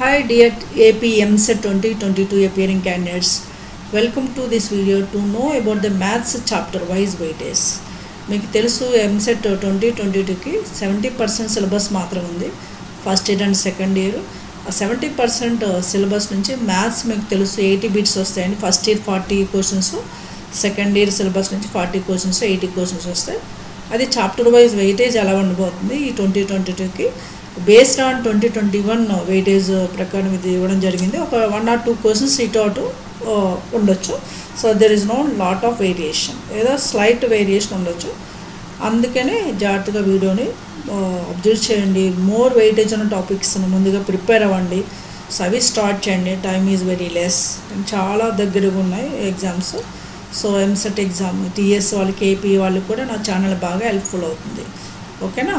Hi dear AP MSET 2022 appearing candidates. Welcome to this video to know about the maths chapter wise weightage. మీకు తెలుసు EAMCET twenty twenty టూకి seventy percent syllabus మాత్రం ఉంది. First year and second year ఆ seventy percent syllabus నుంచి maths మీకు తెలుసు eighty bits వస్తాయండి first year forty questions second year syllabus నుంచి ఫార్టీ క్వశ్చన్స్ ఎయిటీ క్వశ్చన్స్ వస్తాయి. అది చాప్టర్ వైజ్ వెయిటేజ్ ఎలా ఉండబోతుంది ఈ ట్వంటీ ట్వంటీ టూకి based on twenty twenty one weightage ప్రకారం ఇది ఇవ్వడం జరిగింది. ఒక వన్ ఆర్ టూ క్వశ్చన్స్ ఇటు అటు ఉండొచ్చు. So there is no lot of variation ఏదో స్లైట్ వేరియేషన్ ఉండొచ్చు. అందుకనే జాగ్రత్తగా వీడియోని అబ్జర్వ్ చేయండి. మోర్ వెయిటేజ్ ఉన్న టాపిక్స్ని ముందుగా ప్రిపేర్ అవ్వండి. సో అవి స్టార్ట్ చేయండి. టైమ్ ఈజ్ వెరీ లెస్ చాలా దగ్గరగా ఉన్నాయి exams so EAMCET exam TS వాళ్ళకి ఏపీ వాళ్ళకి కూడా నా ఛానల్ బాగా హెల్ప్ఫుల్ అవుతుంది. ఓకేనా?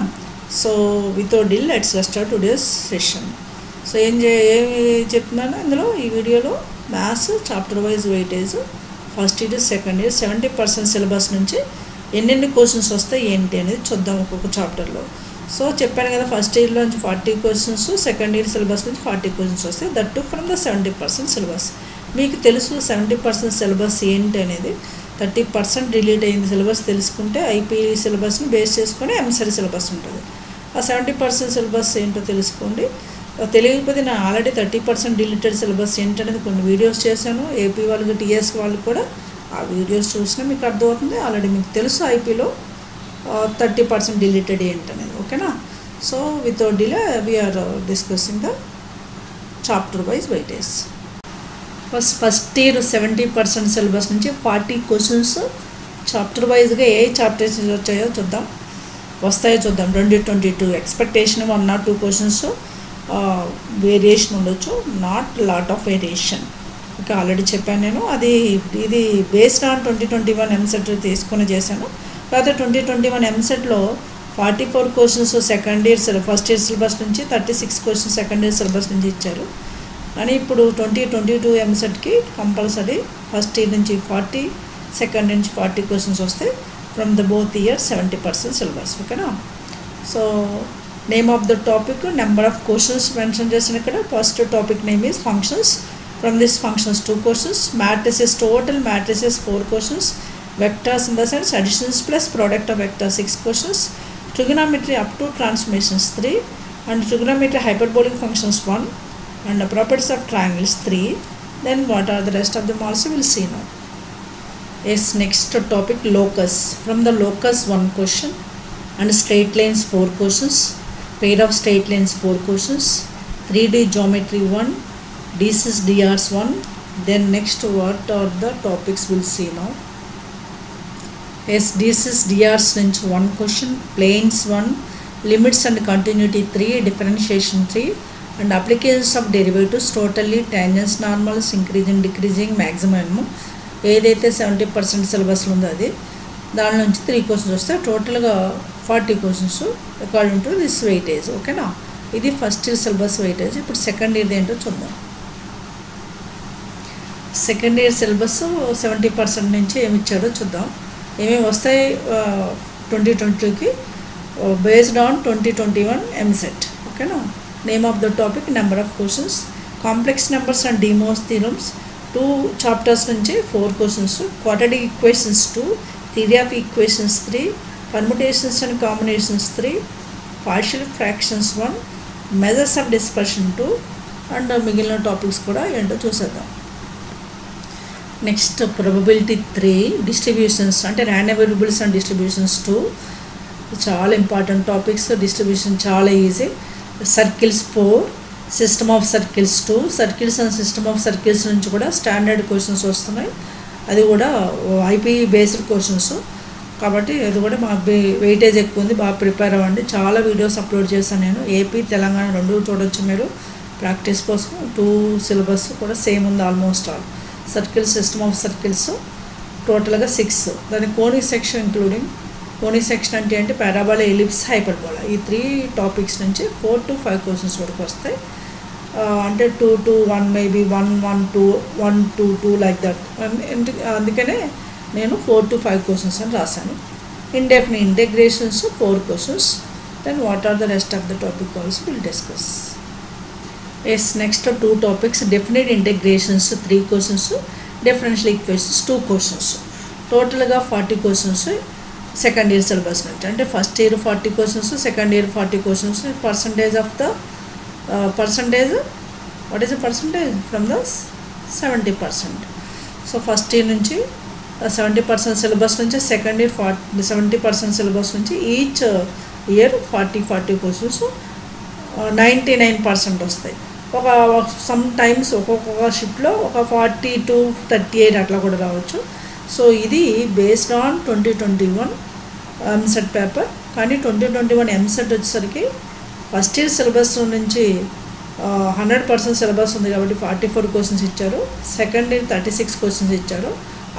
So without delay let's start today's session so ఏం చే ఏమి చెప్తున్నాను? ఇందులో ఈ వీడియోలో maths chapter wise weightage first year second year seventy percent syllabus నుంచి ఎన్నెన్ని క్వశ్చన్స్ వస్తాయి ఏంటి అనేది చూద్దాం ఒక్కొక్క చాప్టర్లో సో చెప్పాను కదా ఫస్ట్ ఇయర్లో నుంచి forty questions second year syllabus నుంచి ఫార్టీ క్వశ్చన్స్ వస్తాయి. That too from the seventy percent syllabus మీకు తెలుసు సెవెంటీ పర్సెంట్ సిలబస్ ఏంటి అనేది. థర్టీ పర్సెంట్ డిలీట్ అయింది సిలబస్ తెలుసుకుంటే ఐపీ సిలబస్ని బేస్ చేసుకొని ఎంసరీ సిలబస్ ఉంటుంది. ఆ సెవెంటీ పర్సెంట్ సిలబస్ ఏంటో తెలుసుకోండి. తెలియకపోతే నేను already thirty percent deleted syllabus ఏంటనేది కొన్ని వీడియోస్ చేశాను. ఏపీ వాళ్ళకి టీఎస్ వాళ్ళకి కూడా ఆ వీడియోస్ చూసినా మీకు అర్థమవుతుంది. ఆల్రెడీ మీకు తెలుసు ఐపీలో థర్టీ పర్సెంట్ డిలీటెడ్ ఏంటనేది ఓకేనా? So without delay we are discussing the chapter wise weightage first first year seventy percent syllabus నుంచి ఫార్టీ క్వశ్చన్స్ చాప్టర్ వైజ్గా ఏ చాప్టర్స్ వచ్చాయో చూద్దాం. వస్తాయో చూద్దాం. Twenty twenty two expectation one not two questions variation ఉండొచ్చు. Not lot of variation okay already చెప్పాను నేను. అది ఇది based on twenty twenty one EAMCET తీసుకొని చేశాను. కాకపోతే ట్వంటీ ట్వంటీ వన్ ఎంసెట్లో forty four questions second year syllabus first year syllabus నుంచి thirty six questions second year syllabus నుంచి ఇచ్చారు. అని ఇప్పుడు ట్వంటీ ట్వంటీ టూ ఎంసెట్కి కంపల్సరీ ఫస్ట్ ఇయర్ నుంచి ఫార్టీ సెకండ్ నుంచి ఫార్టీ క్వశ్చన్స్ వస్తే from the both year seventy percent syllabus ఓకేనా? So name of the topic number of questions mention చేసిన ఇక్కడ. First topic name is functions from this functions two questions matrices total matrices four questions vectors in the sense additions plus product of vector six questions trigonometry up to transformations three and trigonometry hyperbolic functions one and the properties of triangles 3 then what are the rest of them also we'll see now. Yes next topic locus. From the locus one question and straight lines four questions. Pair of straight lines four questions. 3d geometry 1 dcs drs 1 then next what are the topics we'll see now. Yes dcs drs నుంచి one question. Planes 1 limits and continuity 3 differentiation 3 and applications of derivatives totally tangents normals increasing decreasing maximum ఏదైతే seventy percent సిలబస్లో ఉందో అది. దాని నుంచి three questions వస్తే టోటల్గా forty questions according to this weightage ఓకేనా ఇది ఫస్ట్ ఇయర్ సిలబస్ వెయిటేజ్ ఇప్పుడు సెకండ్ ఇయర్ది ఏంటో చూద్దాం. Second year syllabus seventy percent నుంచి ఏమి ఇచ్చాడో చూద్దాం. ఏమేమి వస్తాయి? ట్వంటీ ట్వంటీకి based on twenty twenty one EAMCET ఓకేనా name of the topic number of questions complex numbers and de Moivre's theorems two chapters నుంచి four questions quarterly equations two theory of equations three permutations and combinations three partial fractions one measures of dispersion two and మిగిలిన topics కూడా ఏంటో చూసేద్దాం. Next probability three distributions అంటే random variables and distributions two చాలా important topics distribution చాలా easy circles four system of circles two circles and system of circles నుంచి కూడా standard questions వస్తున్నాయి. అది కూడా ఐపీ బేస్డ్ క్వశ్చన్స్ కాబట్టి అది కూడా మా వెయిటేజ్ ఎక్కువ ఉంది బాగా ప్రిపేర్ అవ్వండి. చాలా వీడియోస్ అప్లోడ్ చేశాను నేను. ఏపీ తెలంగాణ రెండు చూడొచ్చు మీరు. ప్రాక్టీస్ కోసం టూ సిలబస్ కూడా సేమ్ ఉంది almost all circles system of circles టోటల్గా సిక్స్ దాని conic section including conic section అంటే అంటే పారాబాలా ఎలిప్స్ హైపర్బోలా ఈ త్రీ టాపిక్స్ నుంచి ఫోర్ టు ఫైవ్ క్వశ్చన్స్ వరకు వస్తాయి. అంటే two to one maybe one one two one two two like that అందుకనే నేను ఫోర్ టు ఫైవ్ క్వశ్చన్స్ అని రాశాను. Indefinite integrations four questions then what are the rest of the topic also will discuss as next two topics definite integrations three questions differential equations two questions టోటల్గా forty questions second year syllabus నుంచి అంటే first year forty questions second year forty questions percentage of the percentage what is the percentage from the seventy percent so first year నుంచి seventy percent syllabus నుంచి second year forty seventy percent syllabus నుంచి each year forty forty questions ninety nine percent వస్తాయి. ఒక some times ఒక్కొక్క షిఫ్ట్లో ఒక forty to thirty eight అట్లా కూడా రావచ్చు. సో ఇది based on twenty twenty one EAMCET paper కానీ ట్వంటీ ట్వంటీ వన్ ఎంసెట్ వచ్చేసరికి ఫస్ట్ ఇయర్ సిలబస్ నుంచి హండ్రెడ్ పర్సెంట్ సిలబస్ ఉంది కాబట్టి ఫార్టీ ఫోర్ క్వశ్చన్స్ ఇచ్చారు. Second year thirty six questions ఇచ్చారు.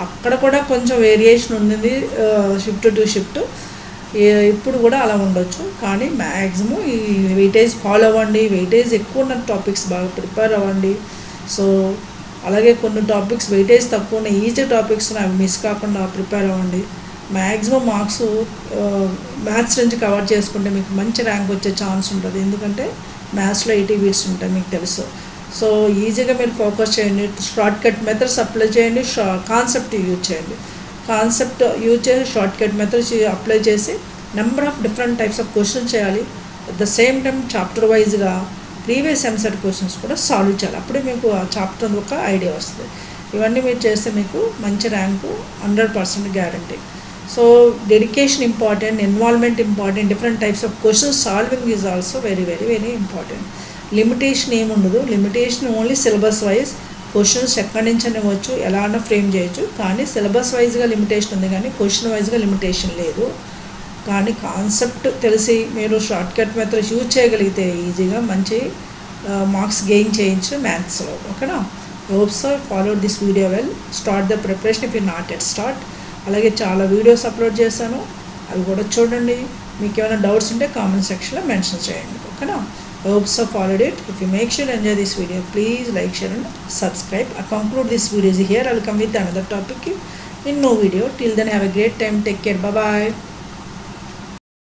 అక్కడ కూడా కొంచెం వేరియేషన్ ఉంది షిఫ్ట్ టు షిఫ్ట్ ఇప్పుడు కూడా అలా ఉండొచ్చు. కానీ మ్యాక్సిమం ఈ వెయిటేజ్ ఫాలో అవ్వండి. వెయిటేజ్ ఎక్కువ ఉన్న టాపిక్స్ బాగా ప్రిపేర్ అవ్వండి. సో అలాగే కొన్ని టాపిక్స్ వెయిటేజ్ తక్కువ ఉన్న ఈజీ టాపిక్స్ అవి మిస్ కాకుండా ప్రిపేర్ అవ్వండి. మ్యాక్సిమం మార్క్స్ మ్యాథ్స్ నుంచి కవర్ చేసుకుంటే మీకు మంచి ర్యాంక్ వచ్చే ఛాన్స్ ఉంటుంది. ఎందుకంటే మ్యాథ్స్లో ఎయిటీ బీట్స్ ఉంటాయి మీకు తెలుసు. సో ఈజీగా మీరు ఫోకస్ చేయండి. షార్ట్ కట్ మెథడ్స్ అప్లై చేయండి. షా కాన్సెప్ట్ యూజ్ చేయండి. కాన్సెప్ట్ యూజ్ చేసి షార్ట్ కట్ మెథడ్స్ అప్లై చేసి number of different types of questions చేయాలి. At the same time chapter వైజ్గా ప్రీవియస్ ఎంసెట్ క్వశ్చన్స్ కూడా సాల్వ్ చేయాలి. అప్పుడే మీకు ఆ చాప్టర్ ఒక ఐడియా వస్తుంది. ఇవన్నీ మీరు చేస్తే మీకు మంచి rank hundred percent guarantee so dedication important involvement important different types of questions solving is also very very very important limitation ఏముండదు. Limitation only syllabus wise questions ఎక్కడి నుంచి అనేవచ్చు ఎలా అన్నా ఫ్రేమ్ చేయొచ్చు. కానీ సిలబస్ వైజ్గా లిమిటేషన్ ఉంది కానీ క్వశ్చన్ వైజ్గా లిమిటేషన్ లేదు. కానీ కాన్సెప్ట్ తెలిసి మీరు షార్ట్కట్ మెథడ్స్ యూజ్ చేయగలిగితే ఈజీగా మంచి మార్క్స్ గెయిన్ చేయించు మ్యాథ్స్లో ఓకేనా? Hopes follow this video well start the preparation if you not yet start అలాగే చాలా వీడియోస్ అప్లోడ్ చేశాను. అవి కూడా చూడండి. మీకు ఏమైనా డౌట్స్ ఉంటే కామెంట్ సెక్షన్లో మెన్షన్ చేయండి. ఓకేనా? Hopes of follow it if you make sure enjoy this video please like share and subscribe I conclude this videos here I'll come with another topic in no video till then have a great time take care bye